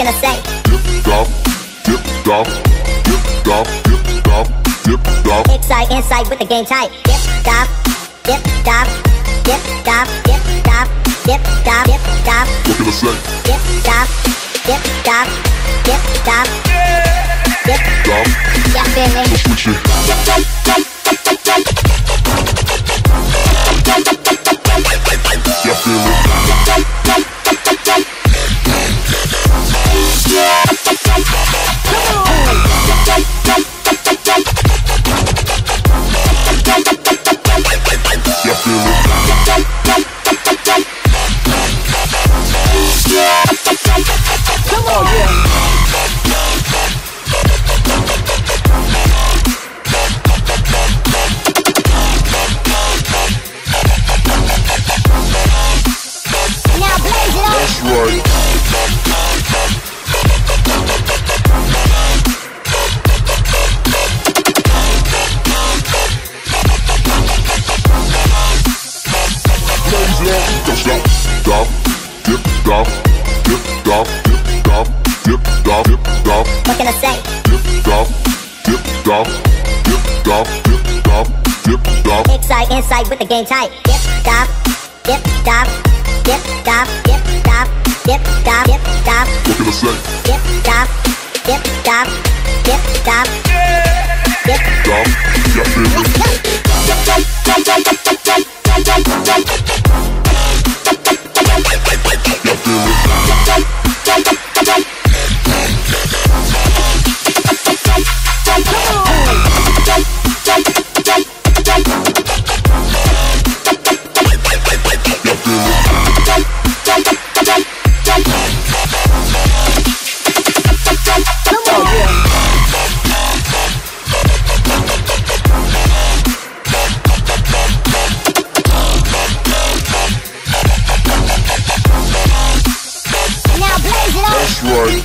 gonna say? Dip, drop, dip, drop, dip, drop, dip, drop, dip, drop. Inside, inside, with the game tight. Dip, drop, dip, drop, dip, drop, dip, drop, dip, drop, dip, drop. What gonna say? Dip, drop, dip, drop, dip, drop, dip, drop. Yeah, feel me. Switch it. Dip. Dip. Dip. Dip. Dip. What can I say? Dip, stop. Dip. Dip. Dip. Dip, stop. Excite, insight with the game type. Dip, dip, dip, dip, dip, dip, What can I say? dip, dip, dip, dip, Stop. Yeah, feel That's right.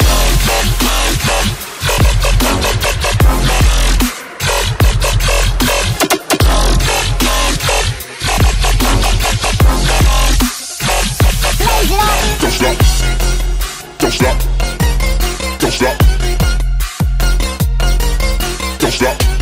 Don't stop. Don't stop. Don't. Stop.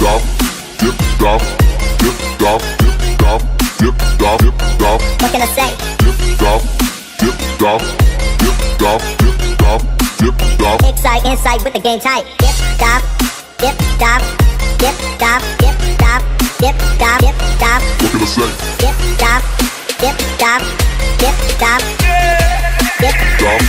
Stop. Dip. Stop. Dip. Stop. Dip. Stop. Dip. Stop. Dip. Stop. What can I say? Dip. Stop. Dip. Stop. Dip. Stop. Dip. Stop. Dip. Stop. Excite, insight with the game type. Dip, stop, dip, stop, dip, stop, dip, stop, dip, stop, dip, stop, What can I say? dip, stop, dip, stop, dip, stop, dip, Stop.